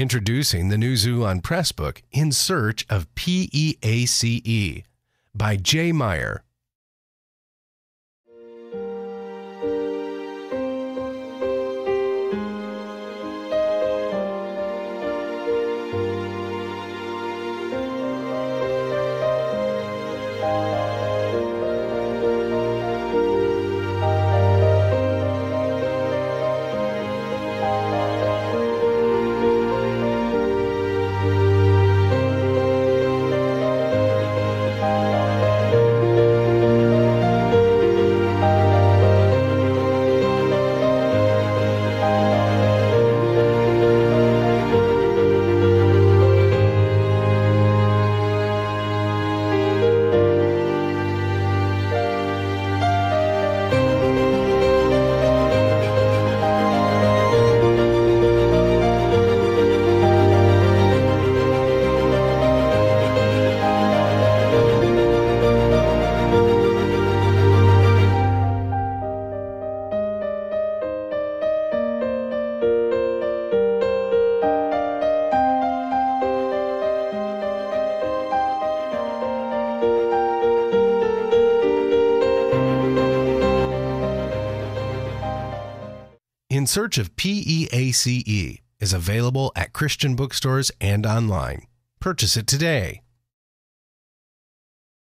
Introducing the new Xulon Pressbook In Search of PEACE by Jay Meyer. In Search of PEACE is available at Christian bookstores and online. Purchase it today.